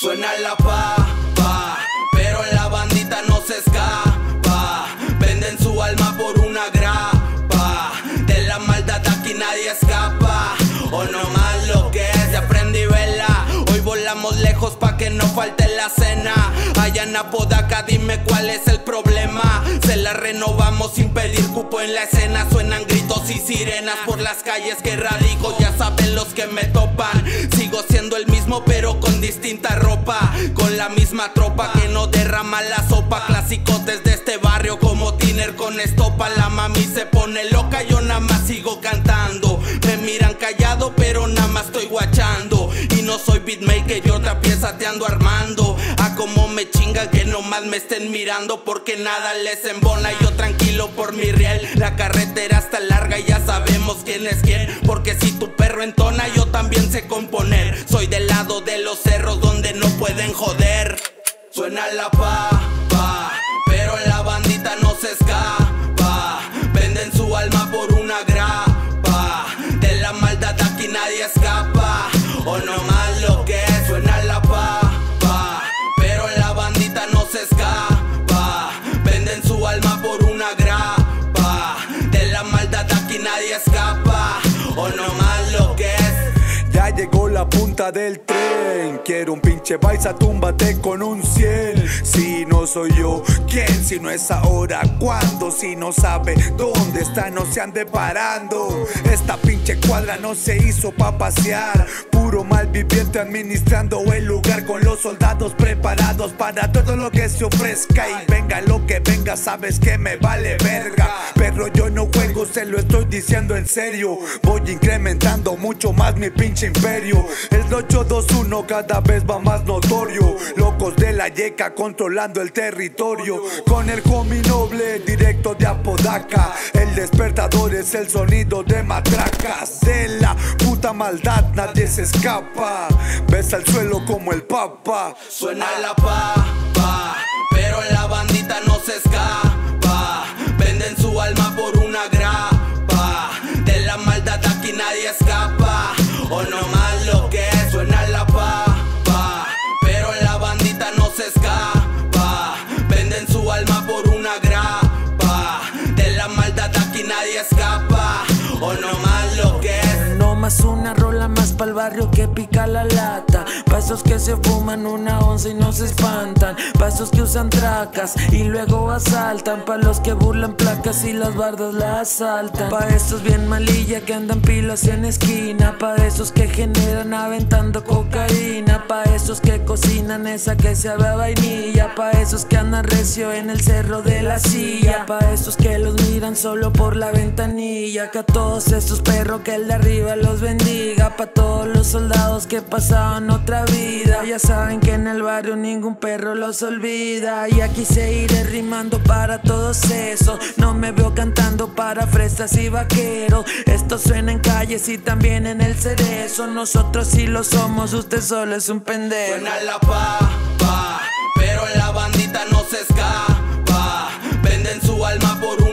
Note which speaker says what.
Speaker 1: Suena la papa, pero la bandita no se escapa. Venden su alma por una grapa. De la maldad aquí nadie escapa. O no más lo que es de aprende y vela. Hoy volamos lejos pa' que no falte la cena. Allá en Apodaca, dime cuál es el problema. Se la renovamos sin pedir cupo en la escena. Suenan gritos y sirenas por las calles que radico. Ya saben los que me topan. Sigo la misma tropa que no derrama la sopa. Clásicos desde este barrio como Tiner con estopa. La mami se pone loca, yo nada más sigo cantando. Me miran callado, pero nada más estoy guachando. Y no soy beatmaker, yo otra pieza te ando armando. A como me chingan que nomás me estén mirando porque nada les embona. Yo tranquilo por mi riel. La carretera está larga y ya sabemos quién es quién. Porque si tu perro entona, yo también sé componer. Soy del lado de los Suena la papa, pero la bandita no se escapa. Venden su alma por una grapa. De la maldad aquí nadie escapa. O no más lo que es, suena la papa, pero la bandita no se escapa. Venden su alma por una grapa. De la maldad aquí nadie escapa. O no más
Speaker 2: llegó la punta del tren. Quiero un pinche baisa, túmbate con un 100. Si no soy yo, ¿quién? Si no es ahora, ¿cuándo? Si no sabe dónde está, no se ande parando. Esta pinche cuadra no se hizo pa' pasear. Puro malviviente administrando el lugar con los soldados preparados para todo lo que se ofrezca. Y venga lo que venga, sabes que me vale verga. Se lo estoy diciendo en serio. Voy incrementando mucho más mi pinche imperio. El 821 cada vez va más notorio. Locos de la yeca controlando el territorio. Con el homie noble directo de Apodaca. El despertador es el sonido de matracas. De la puta maldad nadie se escapa. Besa el suelo como el papa.
Speaker 1: Suena la papa, pero la bandita no más una
Speaker 3: rola más pa'l barrio que pica la lata. Esos que se fuman una once y no se espantan. Pa' esos que usan tracas y luego asaltan. Pa' los que burlan placas y las bardas la asaltan. Pa' esos bien malilla que andan pilas en esquina. Pa' esos que generan aventando cocaína. Pa' esos que cocinan esa que se a vainilla. Pa' esos que andan recio en el cerro de la silla. Pa' esos que los miran solo por la ventanilla. Que a todos esos perros que el de arriba los bendiga. Pa' todos los soldados que pasaban otra Ya saben que en el barrio ningún perro los olvida. Y aquí seguiré rimando para todos esos. No me veo cantando para fresas y vaqueros. Esto suena en calles y también en el cerezo. Nosotros sí lo somos, usted solo es un pendejo.
Speaker 1: Suena la papa, pero la bandita no se escapa. Venden su alma por